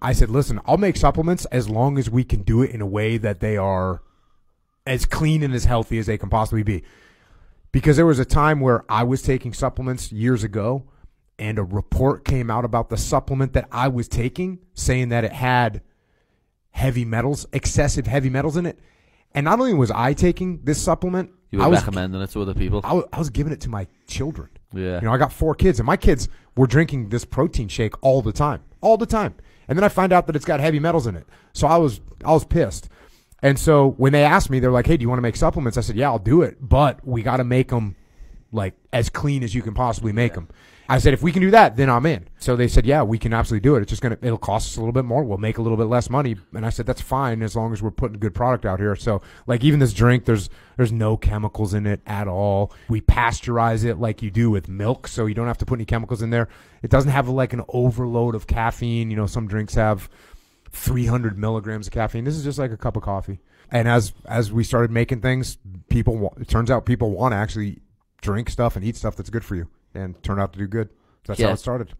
I said, listen, I'll make supplements as long as we can do it in a way that they are as clean and as healthy as they can possibly be. Because there was a time where I was taking supplements years ago and a report came out about the supplement that I was taking saying that it had heavy metals, excessive heavy metals in it. And not only was I taking this supplement, You were I was recommending it to other people. I I was giving it to my children. yeah. You know, I got four kids, and my kids were drinking this protein shake all the time, all the time. And then I find out that it's got heavy metals in it. So I was, I was pissed. And so when they asked me, they're like, "Hey, do you want to make supplements?" I said, "Yeah, I'll do it, but we got to make them like as clean as you can possibly make them." I said, "If we can do that, then I'm in." So they said, "Yeah, we can absolutely do it. It's just gonna, it'll cost us a little bit more. We'll make a little bit less money." And I said, "That's fine as long as we're putting good product out here." So like even this drink, there's there's no chemicals in it at all. We pasteurize it like you do with milk, so you don't have to put any chemicals in there. It doesn't have like an overload of caffeine. You know, some drinks have 300 milligrams of caffeine. This is just like a cup of coffee. And as as we started making things, people it turns out people want to actually drink stuff and eat stuff that's good for you, and turn out to do good. That's Yeah. how it started.